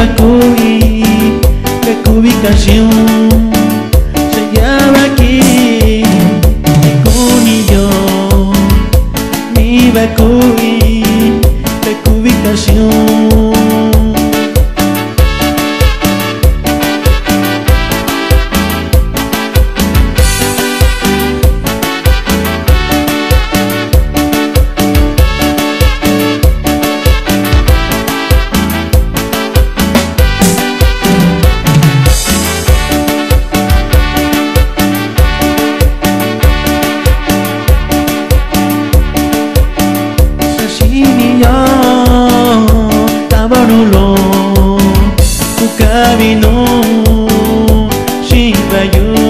Kakubi, Kakubi canción se llama aquí Tekun y mi Bakubi, Kakubi canción विनो श्रीवयु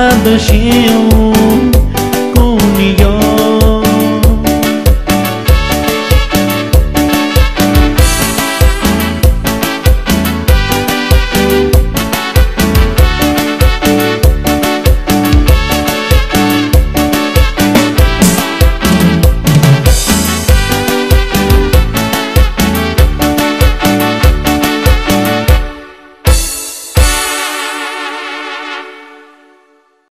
cada